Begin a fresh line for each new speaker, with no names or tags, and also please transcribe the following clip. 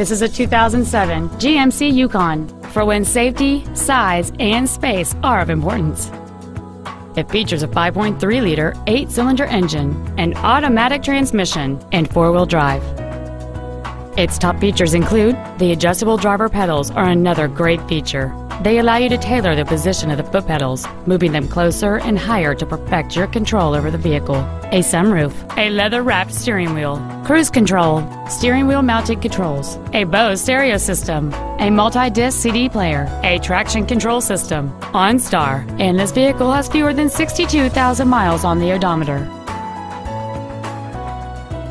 This is a 2007 GMC Yukon for when safety, size, and space are of importance. It features a 5.3-liter, eight-cylinder engine, an automatic transmission, and four-wheel drive. Its top features include the adjustable driver pedals are another great feature. They allow you to tailor the position of the foot pedals, moving them closer and higher to perfect your control over the vehicle. A sunroof, a leather-wrapped steering wheel, cruise control, steering wheel mounted controls, a Bose stereo system, a multi-disc CD player, a traction control system, OnStar, and this vehicle has fewer than 62,000 miles on the odometer.